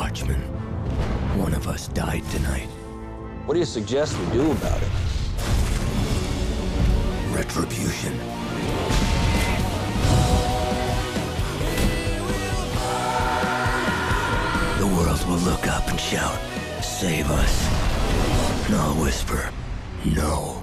Watchmen. One of us died tonight. What do you suggest we do about it? Retribution. The world will look up and shout, Save us. And I'll whisper, No.